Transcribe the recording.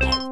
Yeah.